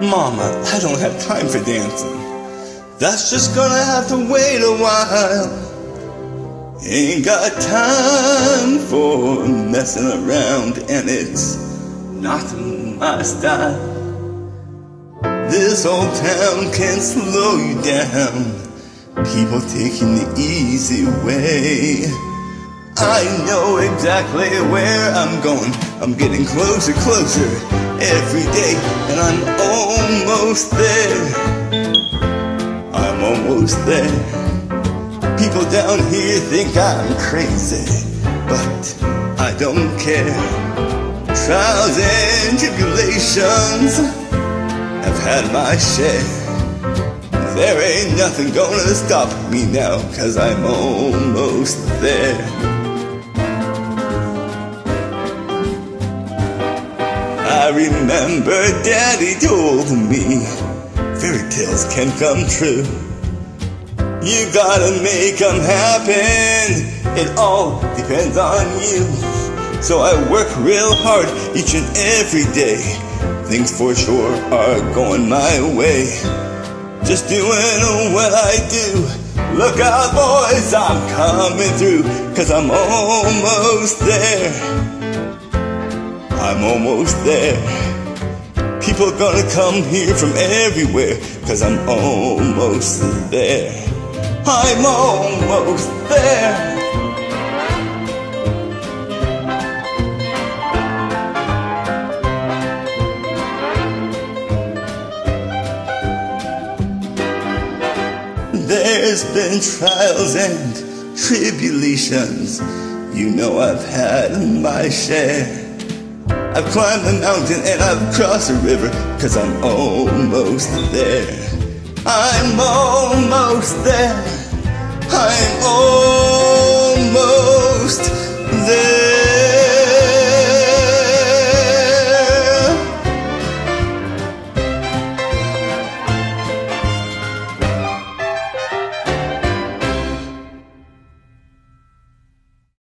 Mama, I don't have time for dancing. That's just gonna have to wait a while. Ain't got time for messing around, and it's not my style. This old town can slow you down. People taking the easy way. I know exactly where I'm going. I'm getting closer, closer every day, and I'm almost there. I'm almost there. People down here think I'm crazy, but I don't care. Trials and tribulations, I've had my share. There ain't nothing gonna stop me now, cause I'm almost there. I remember Daddy told me fairy tales can come true. You gotta make them happen, it all depends on you. So I work real hard each and every day. Things for sure are going my way. Just doing what I do. Look out, boys, I'm coming through. Cause I'm almost there. I'm almost there. People gonna come here from everywhere. Cause I'm almost there. I'm almost there. There's been trials and tribulations. You know I've had my share. I've climbed the mountain and I've crossed the river, cause I'm almost there. I'm almost there. I'm almost